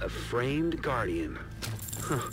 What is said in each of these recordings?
A framed guardian. Huh.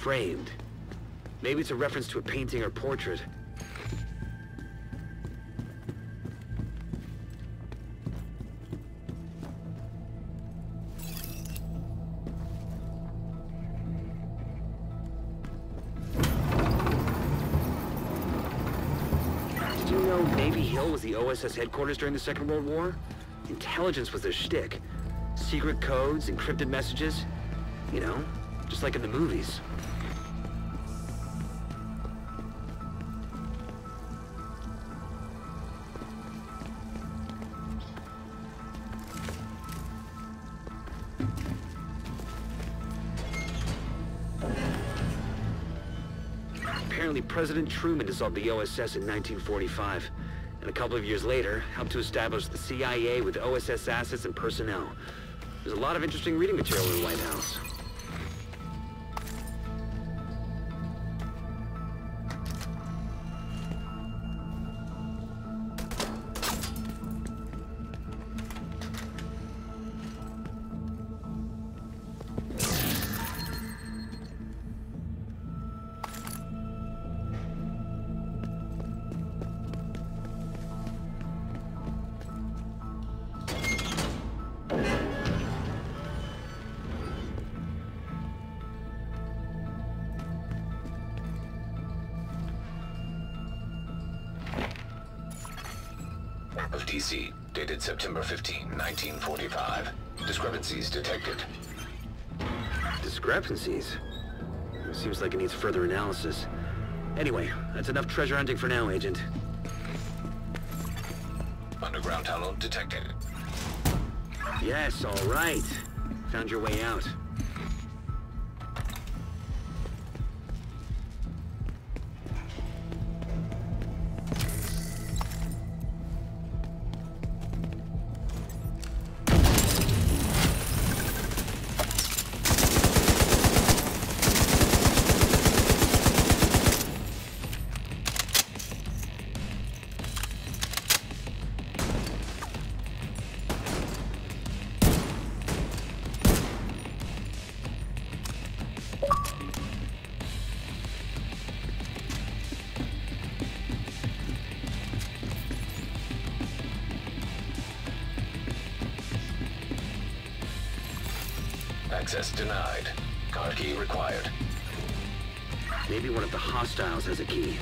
Framed. Maybe it's a reference to a painting or portrait. Did you know Navy Hill was the OSS headquarters during the Second World War? Intelligence was their shtick. Secret codes, encrypted messages. You know, just like in the movies. Apparently, President Truman dissolved the OSS in 1945, and a couple of years later, helped to establish the CIA with OSS assets and personnel. There's a lot of interesting reading material in the White House. Of DC, dated September 15, 1945. Discrepancies detected. Discrepancies? Seems like it needs further analysis. Anyway, that's enough treasure hunting for now, Agent. Underground tunnel detected. Yes, all right. Found your way out. Access denied. Card key required. Maybe one of the hostiles has a key.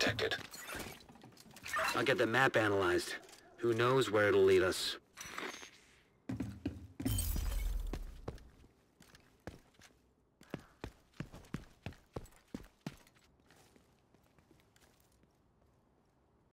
Detected. I'll get the map analyzed. Who knows where it'll lead us.